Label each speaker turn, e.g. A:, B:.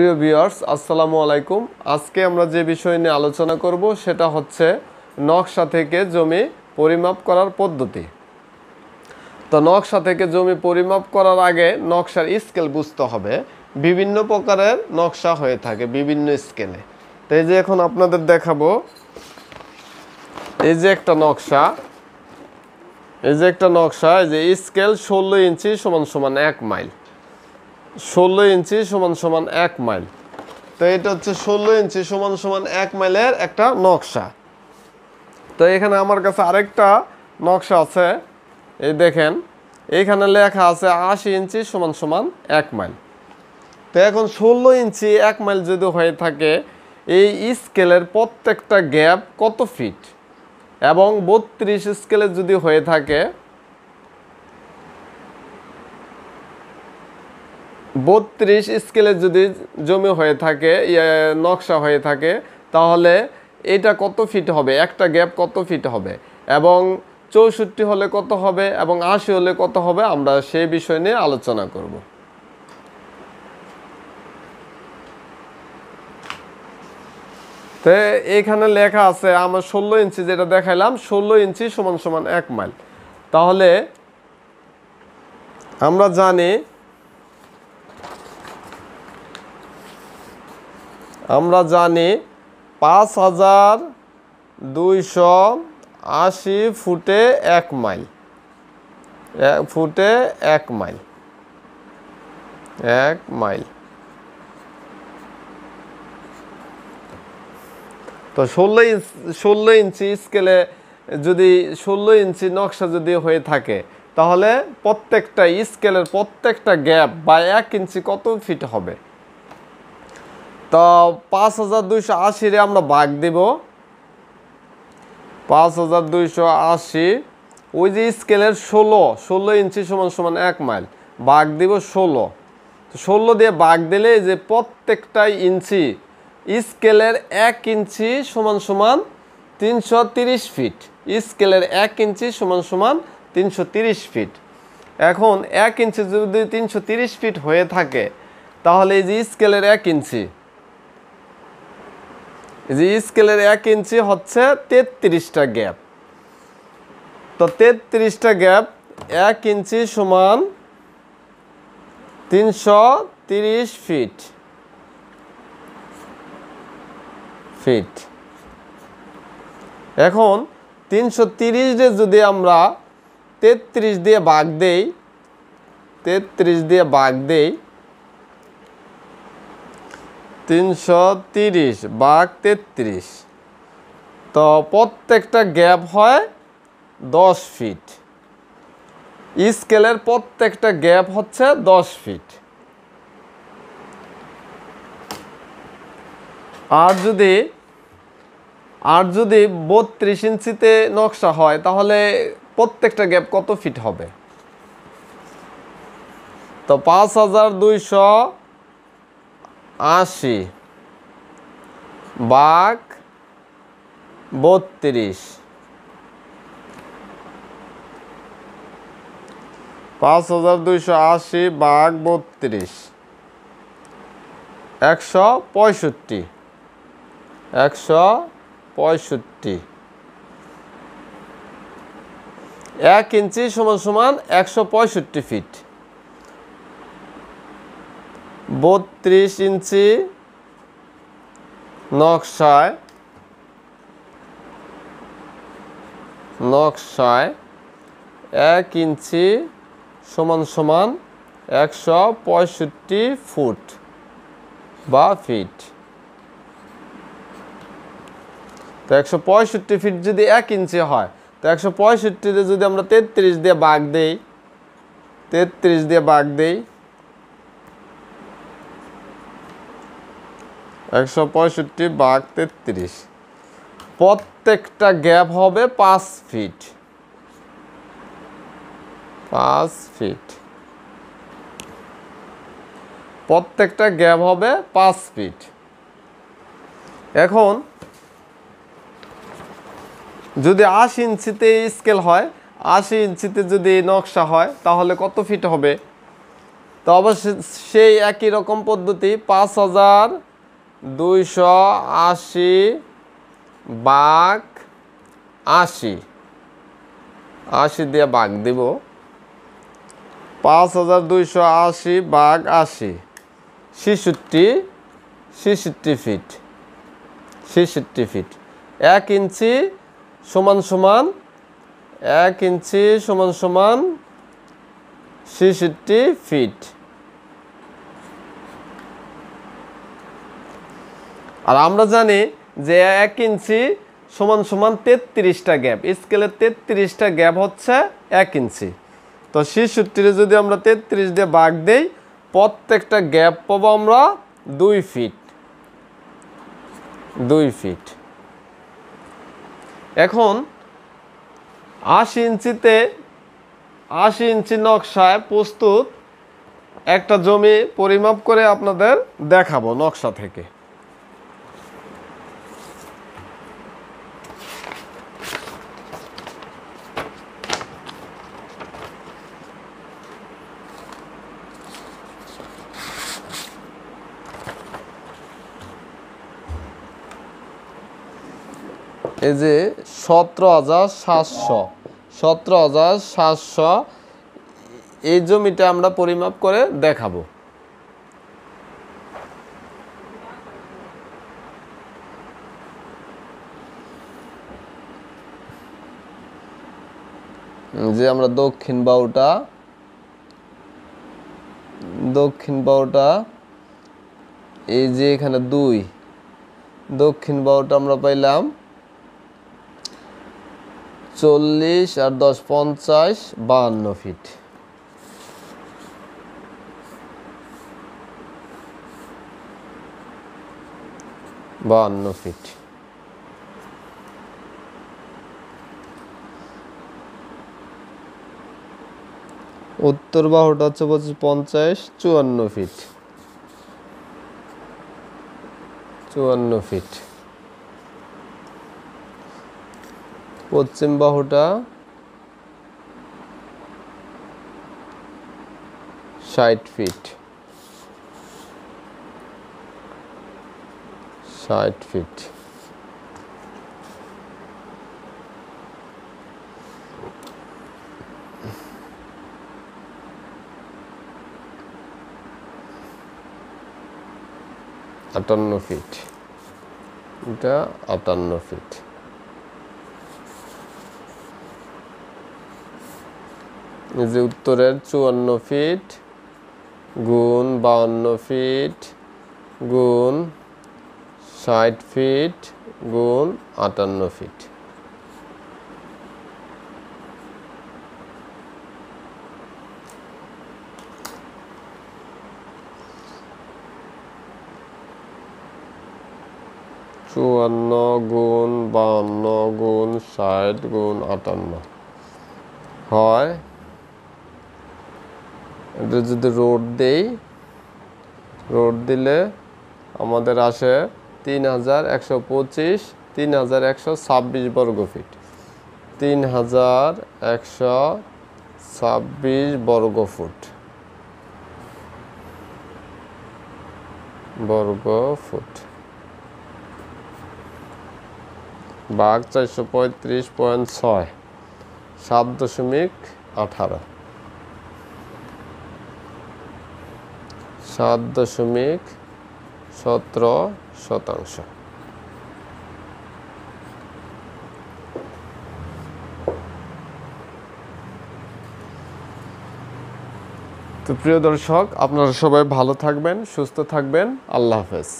A: প্রিয় ভিউয়ার্স, আসসালামু আলাইকুম। আজকে আমরা যে বিষয় নিয়ে আলোচনা করব সেটা হচ্ছে নকশা থেকে জমি পরিমাপ করার পদ্ধতি। তো নকশা থেকে জমি পরিমাপ করার আগে নকশার স্কেল বুঝতে হবে। বিভিন্ন প্রকারের নকশা হয়ে থাকে বিভিন্ন স্কেলে। তো এই যে এখন আপনাদের দেখাবো, এই যে একটা নকশা, এই যে একটা নকশা, এই যে স্কেল ষোলো ইঞ্চি সমান সমান এক মাইল। ষোলো ইঞ্চি সমান সমান এক মাইল। তো এটা হচ্ছে ষোলো ইঞ্চি সমান সমান এক মাইলের একটা নকশা। তো এখানে আমার কাছে আরেকটা নকশা আছে। এই দেখেন এইখানে লেখা আছে আশি ইঞ্চি সমান সমান এক মাইল। তো এখন ষোলো ইঞ্চি এক মাইল যদি হয়ে থাকে, এই স্কেলের প্রত্যেকটা গ্যাপ কত ফিট? এবং বত্রিশ স্কেলের যদি হয়ে থাকে বত্রিশ স্কেলের যদি জমি হয়ে থাকে ইয়ে, নকশা হয়ে থাকে তাহলে এটা কত ফিট হবে? একটা গ্যাপ কত ফিট হবে? এবং চৌষট্টি হলে কত হবে? এবং আশি হলে কত হবে? আমরা সেই বিষয় নিয়ে আলোচনা করব। তো এখানে লেখা আছে আমার ষোলো ইঞ্চি যেটা দেখাইলাম ষোলো ইঞ্চি সমান সমান এক মাইল। তাহলে আমরা জানি আমরা জানি পাঁচ হাজার দুইশো আশি ফুটে এক মাইল। ফুটে এক মাইল। এক মাইল। তো ষোলো ইঞ্চ, ষোলো ইঞ্চি স্কেলে যদি ষোলো ইঞ্চি নকশা যদি হয়ে থাকে, তাহলে প্রত্যেকটা স্কেলের প্রত্যেকটা গ্যাপ বা এক ইঞ্চি কত ফিট হবে? তো পাঁচ হাজার দুইশো আশিরে আমরা ভাগ দেব। পাঁচ হাজার দুইশো আশি, ওই যে স্কেলের ষোলো ষোলো ইঞ্চি সমান সমান এক মাইল, ভাগ দিব ষোলো। ষোলো দিয়ে ভাগ দিলে যে প্রত্যেকটা ইঞ্চি, স্কেলের এক ইঞ্চি সমান সমান তিনশো তিরিশ ফিট, স্কেলের এক ইঞ্চি সমান সমান তিনশো তিরিশ ফিট। এখন এক ইঞ্চি যদি তিনশো তিরিশ ফিট হয়ে থাকে, তাহলে এই যে স্কেলের এক ইঞ্চি যে স্কেলের এক ইঞ্চি হচ্ছে তেত্রিশটা গ্যাপ। তো তেত্রিশটা গ্যাপ এক ইঞ্চি সমান তিনশো তিরিশ ফিট। ফিট। এখন তিনশো তিরিশ তিরিশে যদি আমরা তেত্রিশ দিয়ে ভাগ দেই, তেত্রিশ দিয়ে ভাগ দেই তিনশো তিরিশ বাঘ তেত্রিশ। তো প্রত্যেকটা গ্যাপ হয় দশ ফিট। স্কেলের প্রত্যেকটা গ্যাপ হচ্ছে দশ ফিট। আর যদি আর যদি বত্রিশ ইঞ্চিতে নকশা হয়, তাহলে প্রত্যেকটা গ্যাপ কত ফিট হবে? তো পাঁচ হাজার দুইশো আশি। বাঘ বত্রিশ। পাঁচ হাজার দুইশো আশি, বাঘ বত্রিশ। একশো পঁয়ষট্টি। একশো পঁয়ষট্টি। এক ইঞ্চি সমান সমান একশো পঁয়ষট্টি ফিট। বত্রিশ ইঞ্চি নকশায় নকশায় এক ইঞ্চি সমান সমান একশো পঁয়ষট্টি ফুট বা ফিট। তো একশো পঁয়ষট্টি ফিট যদি এক ইঞ্চি হয়, তো একশো পঁয়ষট্টিতে যদি আমরা তেত্রিশ দিয়ে বাঘ দেই, তেত্রিশ দিয়ে বাঘ দেই একশো পঁয়ষট্টি বাঘ তেত্রিশ। প্রত্যেকটা গ্যাপ হবে পাঁচ ফিট। পাঁচ ফিট। প্রত্যেকটা গ্যাপ হবে পাঁচ ফিট। এখন যদি আশি ইঞ্চিতে স্কেল হয়, আশি ইঞ্চিতে যদি নকশা হয়, তাহলে কত ফিট হবে? তো অবশ্যই সেই একই রকম পদ্ধতি, পাঁচ হাজার দুইশো আশি বাঘ আশি। আশি দিয়ে বাঘ দিব। পাঁচ হাজার দুইশো আশি বাঘ আশি। ছেষট্টি ছেষট্টি ফিট। ছেষট্টি ফিট। এক ইঞ্চি সমান সমান, এক ইঞ্চি সমান সমান ছেষট্টি ফিট। আর আমরা জানি যে এক ইঞ্চি সমান সমান তেত্রিশটা গ্যাপ স্কেলের তেত্রিশটা গ্যাপ হচ্ছে এক ইঞ্চি। তো ছেষট্টিরে যদি আমরা তেত্রিশ দিয়ে বাঘ দেই, প্রত্যেকটা গ্যাপ পাবো আমরা দুই ফিট। দুই ফিট। এখন আশি ইঞ্চিতে আশি ইঞ্চি নকশায় প্রস্তুত একটা জমি পরিমাপ করে আপনাদের দেখাবো নকশা থেকে। এই যে সতেরো হাজার সাতশো, সতেরো হাজার সাতশো, এই জমিটা আমরা পরিমাপ করে দেখাবো। যে আমরা দক্ষিণ বাউটা দক্ষিণ বাউটা এই যে এখানে দুই, দক্ষিণ বাউটা আমরা পাইলাম চল্লিশ আর দশ পঞ্চাশ, বাহান্ন ফিট বাহান্ন ফিট উত্তর বাহুটা হচ্ছে পঁচিশ, পঞ্চাশ, চুয়ান্ন ফিট চুয়ান্ন ফিট পশ্চিম বাহুটা ষাট ফিট ষাট ফিট আটান্ন ফিট এটা আটান্ন ফিট যে উত্তরের চুয়ান্ন ফিট গুণ বাউন্ন ফিট গুণ ষাট ফিট গুণ আটান্ন ফিট চুয়ান্ন গুণ বাউন্ন গুণ ষাট গুণ আটান্ন হয় এটা যদি রোড দেই রোড দিলে আমাদের আসে তিন হাজার একশো পঁচিশ, তিন হাজার একশো ছাব্বিশ বর্গ ফিট তিন হাজার একশো ছাব্বিশ বর্গ ফুট বর্গ ফুট বাঘ চারশো পঁয়ত্রিশ পয়েন্ট ছয়, সাত দশমিক আঠারো। সাত দশমিক সতেরো শতাংশ। তো প্রিয় দর্শক, আপনারা সবাই ভালো থাকবেন, সুস্থ থাকবেন। আল্লাহ হাফেজ।